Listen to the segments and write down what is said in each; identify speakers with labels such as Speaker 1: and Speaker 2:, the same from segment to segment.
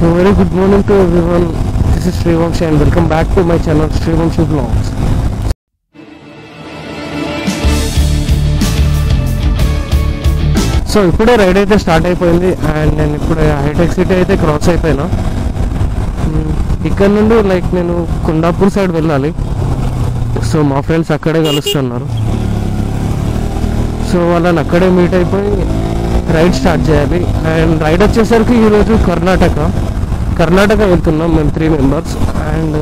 Speaker 1: So very good morning to everyone this is Srivanshi and welcome back to my channel Srivanshi blogs so ఇప్పుడే ride అయితే start అయిపోయింది and నేను ఇప్పుడు hitech city అయితే cross అయిపోయినా. Hmm, ఇక్కడ నుండి లైక్ నేను కొండాపూర్ సైడ్ వెళ్ళాలి. సో మా ఫ్రెండ్స్ అక్కడే కలుస్తున్నారు. సో వాళ్ళని అక్కడే మీట్ అయిపోయి రైడ్ స్టార్ట్ చేయాలి. అండ్ రైడ్ వచ్చేసరికి ఈరోజు కర్ణాటక. కర్ణాటక వెళ్తున్నాం మేము three members and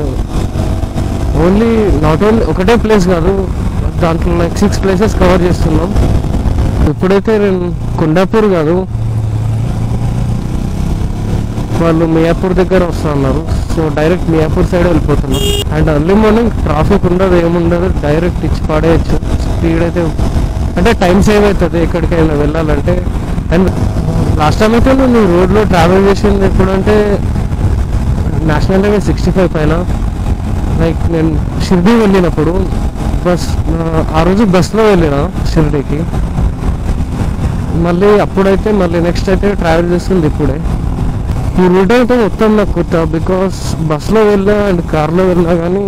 Speaker 1: only not only ఒకటే ప్లేస్ కాదు దాంట్లో లైక్ సిక్స్ ప్లేసెస్ కవర్ చేస్తున్నాం. ఇప్పుడైతే నేను కొండాపూర్ కాదు వాళ్ళు మియాపూర్ దగ్గర వస్తున్నారు సో డైరెక్ట్ మియాపూర్ సైడ్ వెళ్ళిపోతున్నాం. అండ్ అర్లీ మార్నింగ్ ట్రాఫిక్ ఉండదు ఏముండదు డైరెక్ట్ ఇచ్చి పాడేయచ్చు. స్పీడ్ అయితే అంటే టైం సేవ్ అవుతుంది ఎక్కడికైనా వెళ్ళాలంటే. అండ్ లాస్ట్ టైం అయితే నేను రోడ్లో ట్రావెల్ చేసింది ఎప్పుడంటే నేషనల్ హైవే సిక్స్టీ ఫైవ్ పైన. లైక్ నేను షిర్డీ వెళ్ళినప్పుడు బస్ ఆ రోజు బస్లో వెళ్ళిన షిర్డీకి. మళ్ళీ అప్పుడైతే మళ్ళీ నెక్స్ట్ అయితే ట్రావెల్ చేస్తుంది ఇప్పుడే. ఈ రూట్ అయితే మొత్తం నాకు కొత్త బికాస్ బస్లో వెళ్ళా అండ్ కార్లో వెళ్ళా కానీ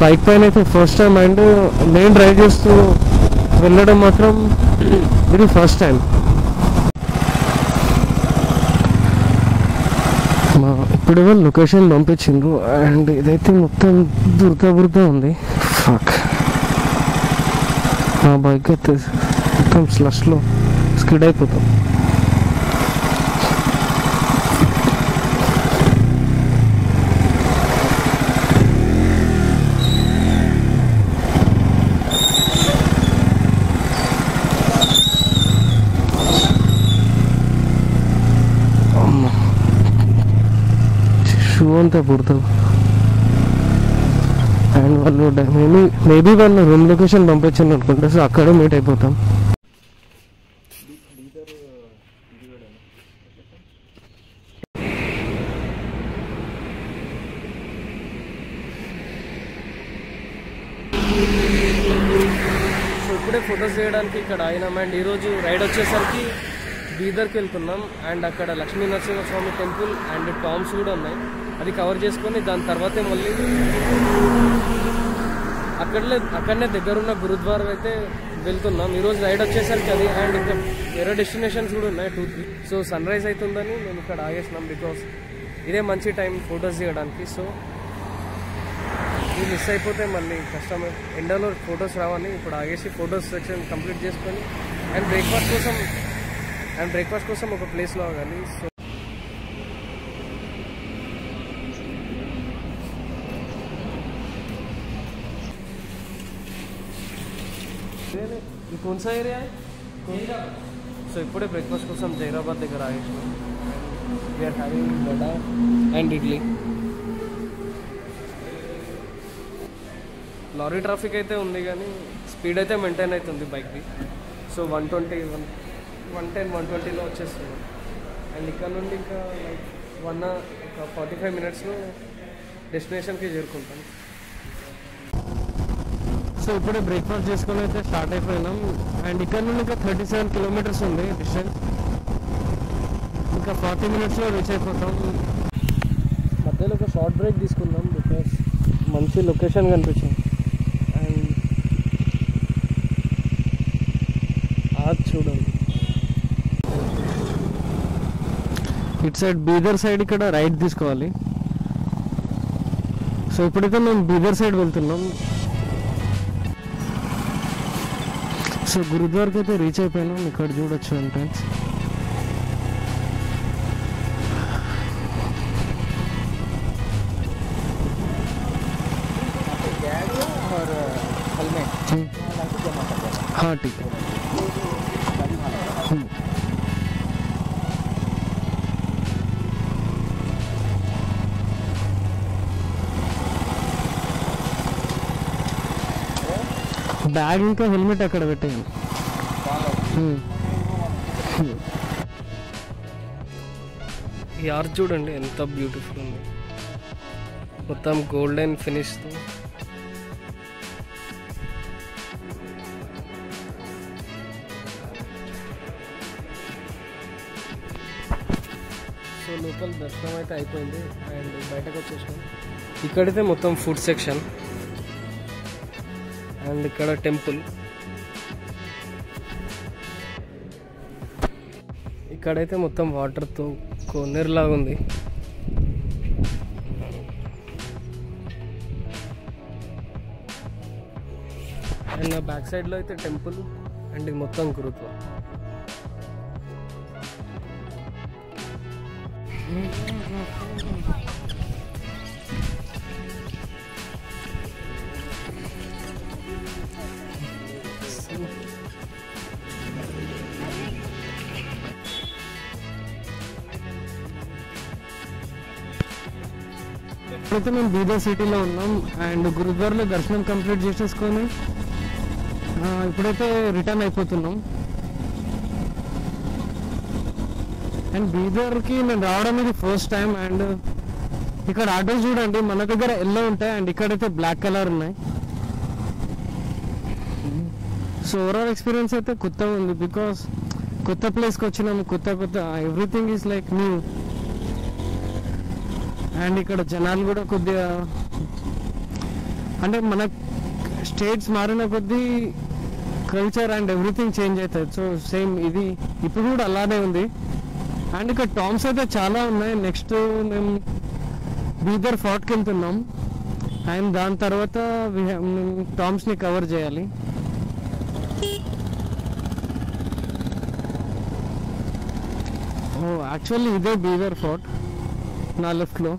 Speaker 1: బైక్ పైన అయితే ఫస్ట్ టైం అండ్ నేను డ్రైవ్ చేస్తూ వెళ్ళడం మాత్రం ఇది ఫస్ట్ టైం మా ఇప్పుడు లొకేషన్ పంపించిండ్రు అండ్ ఇదైతే మొత్తం దుర్గా బుర్గా ఉంది. ఫక్ మా బైక్ అయితే మొత్తం స్లష్లో స్కిడ్ అయిపోతాం. షూ అంతా పుడతావు అండ్ వాళ్ళు మేబీ మేబీ వాళ్ళు రూమ్ లొకేషన్ పంపించండి అనుకుంటా సో అక్కడే మీట్ అయిపోతాం. ఇప్పుడే ఫొటోస్ చేయడానికి ఇక్కడ అయినాం అండ్ ఈరోజు రైడ్ వచ్చేసరికి బీదర్కి వెళ్తున్నాం. అండ్ అక్కడ Lakshmi Narasimhaswamy temple and tombs కూడా ఉన్నాయి. అది కవర్ చేసుకొని దాని తర్వాతే మళ్ళీ అక్కడలే అక్కడనే దగ్గరున్న గురుద్వారం అయితే వెళ్తున్నాం. ఈరోజు రైడ్ వచ్చేసరికి అది అండ్ ఇంకా వేరే డెస్టినేషన్స్ కూడా ఉన్నాయి two three so sunrise అవుతుందని మేము ఇక్కడ ఆగేసినాం బికాస్ ఇదే మంచి టైం ఫొటోస్ తీయడానికి. సో ఇది మిస్ అయిపోతే మళ్ళీ కష్టమే ఎండలో ఫొటోస్ రావని ఇప్పుడు ఆగేసి ఫొటోస్ సెక్షన్ కంప్లీట్ చేసుకొని అండ్ బ్రేక్ఫాస్ట్ కోసం అండ్ బ్రేక్ఫాస్ట్ కోసం ఒక ప్లేస్లో ఆగాలి. సో ఇది కోన్ సా సో ఇప్పుడే బ్రేక్ఫాస్ట్ కోసం జైరాబాద్ దగ్గర ఆగేసినాం. We're having vada and idli lorry traffic అయితే ఉంది కానీ స్పీడ్ అయితే మెయింటైన్ అవుతుంది బైక్ది so one twenty one one ten one ట్వంటీలో వచ్చేస్తుంది. అండ్ ఇక్కడ నుండి ఇంకా లైక్ వన్ ఒక ఫార్టీ ఫైవ్ మినిట్స్లో డెస్టినేషన్కి చేరుకుంటాం. సో ఇప్పుడే బ్రేక్ఫాస్ట్ చేసుకొని అయితే స్టార్ట్ అయిపోయినాం. అండ్ ఇక్కడ నుండి ఇంకా థర్టీ సెవెన్ కిలోమీటర్స్ ఉంది డిస్టెన్స్ ఇంకా ఫార్టీ మినిట్స్లో రీచ్ అయిపోతాం. మధ్యలో ఒక షార్ట్ బ్రేక్ తీసుకుందాం బికాస్ మంచి లొకేషన్ కనిపించింది. అండ్ అది చూడండి ఇటు సైడ్ బీదర్ సైడ్ ఇక్కడ రైట్ తీసుకోవాలి సో ఇప్పుడైతే మేము బీదర్ సైడ్ వెళ్తున్నాం సో గురుద్వార్కి అయితే రీచ్ అయిపోయినాం ఇక్కడ చూడొచ్చు ఎంట్రన్స్
Speaker 2: और हेलमेट
Speaker 1: हाँ ठीक है బ్యాగ్ ఇంకా హెల్మెట్ అక్కడ. ఈ ఆర్చ్ చూడండి ఎంత బ్యూటిఫుల్ ఉంది. మొత్తం గోల్డెన్ ఫినిష్తో
Speaker 3: సో లోపల దర్శనం అయితే అయిపోయింది. అండ్ బయటకు వచ్చేసినాం. ఇక్కడైతే మొత్తం ఫుడ్ సెక్షన్ అండ్ ఇక్కడ టెంపుల్. ఇక్కడైతే మొత్తం వాటర్తో కొన్నేరులాగా ఉంది. అండ్ నా బ్యాక్ సైడ్లో అయితే టెంపుల్ అండ్ ఇది మొత్తం గురుత్వం అయితే మేము బీదర్ సిటీలో ఉన్నాం. అండ్ గురుద్వారాలో దర్శనం కంప్లీట్ చేసేసుకొని ఇప్పుడైతే రిటర్న్ అయిపోతున్నాం. అండ్ బీదర్కి నేను రావడం ఇది ఫస్ట్ టైం. అండ్ ఇక్కడ ఆటోస్ చూడండి మన దగ్గర ఎల్లో ఉంటాయి. అండ్ ఇక్కడైతే బ్లాక్ కలర్ ఉన్నాయి. సో ఓవరాల్ ఎక్స్పీరియన్స్ అయితే కొత్తగా ఉంది. బికాస్ కొత్త ప్లేస్కి వచ్చినాము. కొత్త కొత్త everything is like new and ఇక్కడ జనాలు కూడా కొద్దిగా అంటే మన స్టేట్స్ మారిన కొద్దీ కల్చర్ అండ్ ఎవ్రీథింగ్ చేంజ్ అవుతుంది. సో సేమ్ ఇది ఇప్పుడు కూడా అలానే ఉంది. అండ్ ఇక్కడ టామ్స్ అయితే చాలా ఉన్నాయి. నెక్స్ట్ మేము బీదర్ ఫోర్ట్కి వెళ్తున్నాం. అండ్ దాని తర్వాత టామ్స్ని కవర్ చేయాలి. ఓ యాక్చువల్లీ ఇదే బీదర్ ఫోర్ట్. నా లెఫ్ట్లో.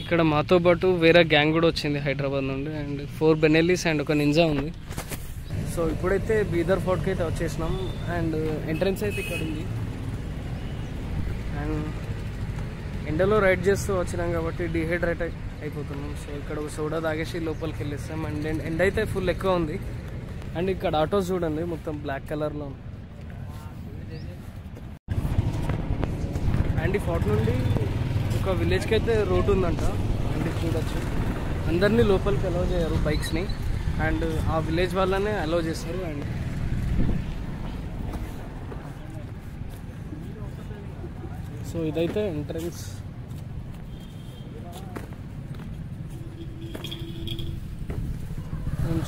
Speaker 3: ఇక్కడ మాతో పాటు వేరే గ్యాంగ్ కూడా వచ్చింది హైదరాబాద్ నుండి అండ్ ఫోర్ బెనెల్లీస్ అండ్ ఒక నింజా ఉంది. సో ఇప్పుడైతే బీదర్ ఫోర్ట్కి అయితే వచ్చేసినాం అండ్ ఎంట్రన్స్ అయితే ఇక్కడ ఉంది. అండ్ ఎండలో రైడ్ చేస్తూ వచ్చినాం కాబట్టి డిహైడ్రేట్ అయిపోతున్నాం. సో ఇక్కడ ఒక సోడా తాగేసి లోపలికి వెళ్ళేస్తాం అండ్ ఎండ- ఎండ అయితే ఫుల్ ఎక్కువ ఉంది. అండ్ ఇక్కడ ఆటోస్ చూడండి మొత్తం బ్లాక్ కలర్లో అండ్ ఈ ఫోర్ట్ నుండి ఒక విలేజ్కి అయితే రోడ్ ఉందంట. అండ్ చూడొచ్చు. అందరినీ లోపలికి అలౌ చేయరు బైక్స్ని అండ్ ఆ విలేజ్ వాళ్ళనే అలౌ చేస్తారు అండ్ సో ఇదైతే ఎంట్రన్స్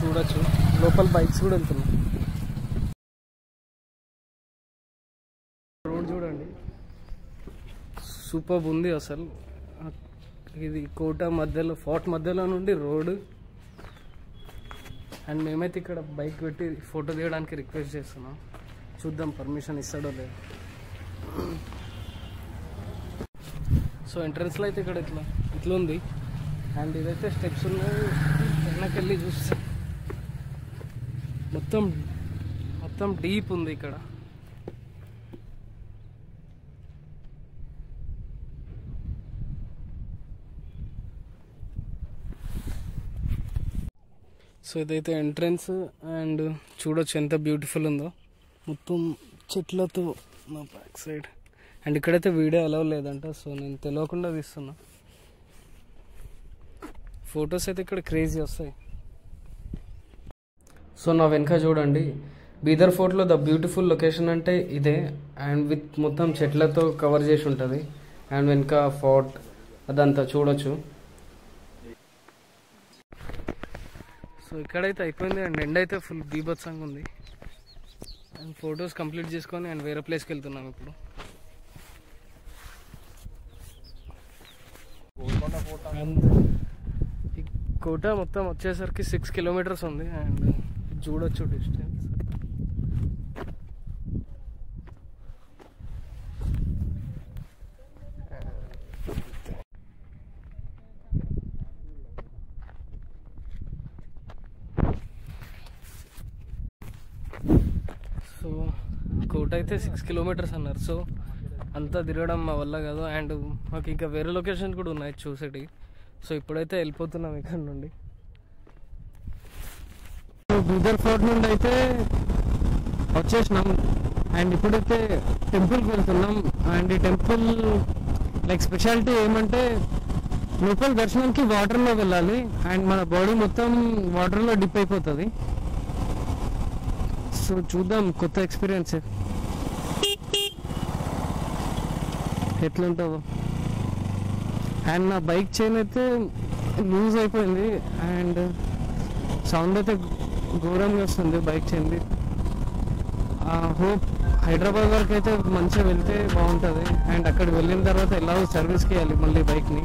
Speaker 3: చూడొచ్చు. లోపల బైక్స్ కూడా వెళ్తున్నాయి. రోడ్ చూడండి. సూపర్ ఉంది అసలు. ఇది కోట మధ్యలో ఫోర్ట్ మధ్యలో నుండి రోడ్. అండ్ మేమైతే ఇక్కడ బైక్ పెట్టి ఫోటో తీయడానికి రిక్వెస్ట్ చేస్తున్నాం. చూద్దాం పర్మిషన్ ఇస్తాడో లేదు. సో ఎంట్రన్స్లో అయితే ఇక్కడ ఇట్లా ఇట్లా ఉంది. అండ్ ఇదైతే స్టెప్స్ ఉన్నాయి. వెనకెళ్ళి చూస్తే మొత్తం మొత్తం డీప్ ఉంది ఇక్కడ. సో ఇదైతే ఎంట్రన్స్ అండ్ చూడొచ్చు ఎంత బ్యూటిఫుల్ ఉందో. మొత్తం చెట్లతో నా బ్యాక్ సైడ్ అండ్ ఇక్కడైతే వీడియో అలవ్ లేదంట సో నేను తెలియకుండా తీస్తున్నా. ఫొటోస్ అయితే ఇక్కడ క్రేజీ వస్తాయి. సో నా వెనక చూడండి. బీదర్ ఫోర్ట్లో ద బ్యూటిఫుల్ లొకేషన్ అంటే ఇదే. అండ్ విత్ మొత్తం చెట్లతో కవర్ చేసి ఉంటుంది. అండ్ వెనుక ఫోర్ట్ అదంతా చూడొచ్చు. సో ఇక్కడైతే అయిపోయింది అండ్ ఎండ్ అయితే ఫుల్ బీభత్సంగా ఉంది. అండ్ ఫొటోస్ కంప్లీట్ చేసుకొని అండ్ వేరే ప్లేస్కి వెళ్తున్నాం ఇప్పుడు. అండ్ కోట మొత్తం వచ్చేసరికి సిక్స్ కిలోమీటర్స్ ఉంది అండ్ చూడొచ్చు డిస్టెన్స్ సో కోట అయితే సిక్స్ కిలోమీటర్స్ అన్నారు. సో అంతా తిరగడం మా వల్ల కాదు. అండ్ మాకు ఇంకా వేరే లొకేషన్ కూడా ఉన్నాయి చూసేటి సో ఇప్పుడైతే వెళ్ళిపోతున్నాం ఇక్కడ నుండి. బీదర్ ఫోర్ట్ నుండి అయితే వచ్చేసినాం. అండ్ ఇప్పుడైతే టెంపుల్కి వెళ్తున్నాం. అండ్ ఈ టెంపుల్ లైక్ స్పెషాలిటీ ఏమంటే లోపల దర్శనానికి వాటర్లో వెళ్ళాలి. అండ్ మన బాడీ మొత్తం వాటర్లో డిప్ అయిపోతుంది. సో చూద్దాం కొత్త ఎక్స్పీరియన్స్. ఎట్లుంటుందో. అండ్ నా బైక్ చైన్ అయితే లూజ్ అయిపోయింది. అండ్ సౌండ్ అయితే ఘోరంగా వస్తుంది బైక్ చెంది. హోప్ హైదరాబాద్ వరకు అయితే మంచిగా వెళ్తే బాగుంటుంది. అండ్ అక్కడ వెళ్ళిన తర్వాత ఎలాగో సర్వీస్కి వెళ్ళాలి మళ్ళీ బైక్ని?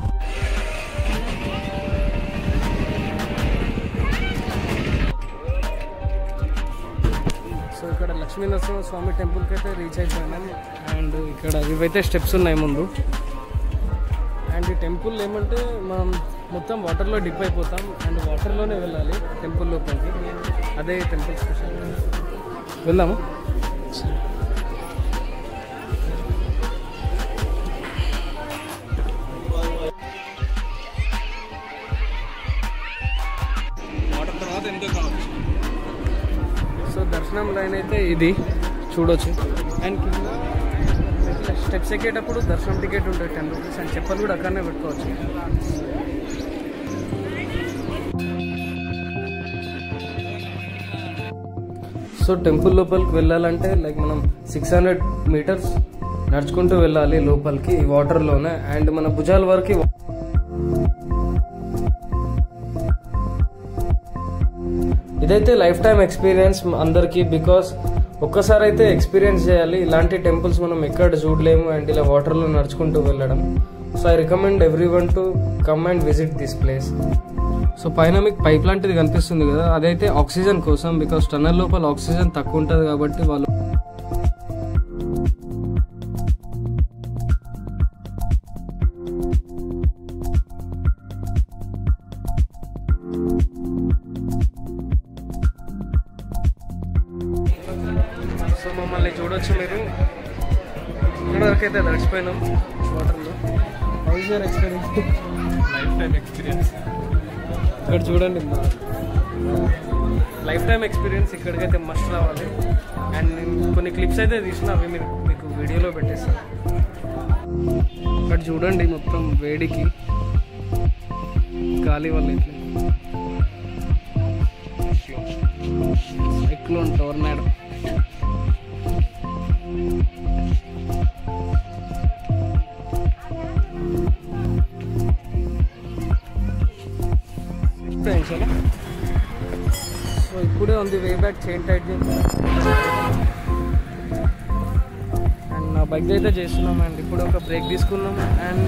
Speaker 3: సో ఇక్కడ లక్ష్మీ నరసింహ స్వామి టెంపుల్కి అయితే రీచ్ అయిపోయినాం అండ్ ఇక్కడ ఇవైతే స్టెప్స్ ఉన్నాయి ముందు. అండ్ ఈ టెంపుల్ ఏమంటే మనం మొత్తం వాటర్లో డిప్ అయిపోతాం అండ్ వాటర్లోనే వెళ్ళాలి టెంపుల్ లోపలికి. అదే టెంపుల్ స్పెషల్ వెళ్దాము? సో దర్శనం లైన్ అయితే ఇది. చూడొచ్చు. అండ్ కింద స్టెప్స్ ఎక్కేటప్పుడు దర్శనం టికెట్ ఉంటుంది టెన్ రూపీస్ అండ్ చెప్పలు కూడా అక్కడనే పెట్టుకోవచ్చు. సో టెంపుల్ లోపలికి వెళ్ళాలంటే లైక్ మనం సిక్స్ హండ్రెడ్ మీటర్స్ నడుచుకుంటూ వెళ్ళాలి లోపలికి వాటర్లోనే అండ్ మన భుజాల వరకు ఇదైతే లైఫ్ టైం ఎక్స్పీరియన్స్ అందరికీ బికాస్ ఒక్కసారి అయితే ఎక్స్పీరియన్స్ చేయాలి. ఇలాంటి టెంపుల్స్ మనం ఎక్కడ చూడలేము అండ్ ఇలా వాటర్లో నడుచుకుంటూ వెళ్ళడం. So I recommend everyone to come and visit this place so పైన మీకు పైప్ లాంటిది కనిపిస్తుంది కదా అదైతే ఆక్సిజన్ కోసం బికాస్ టనల్ లోపల ఆక్సిజన్ తక్కువ ఉంటుంది కాబట్టి వాళ్ళు సో మమ్మల్ని చూడొచ్చు మీరు. ఇక్కడ వరకు అయితే తడిచిపోయినాం వాటర్లో ఎక్స్పీరియన్స్
Speaker 2: లైఫ్ టైం ఎక్స్పీరియన్స్
Speaker 3: ఇక్కడ చూడండి. లైఫ్ టైం ఎక్స్పీరియన్స్ ఇక్కడికైతే మస్ట్ రావాలి. అండ్ నేను కొన్ని క్లిప్స్ అయితే తీసిన అవి మీరు మీకు వీడియోలో పెట్టేస్తాను ఇక్కడ చూడండి మొత్తం వేడికి. గాలి వల్ల ఇట్లా సైక్లోన్ టోర్నాడో చాలా సో ఇప్పుడే ఉంది way back chain tight and నా బైక్ అయితే చేస్తున్నాం అండ్ ఇప్పుడు ఒక బ్రేక్ తీసుకున్నాం అండ్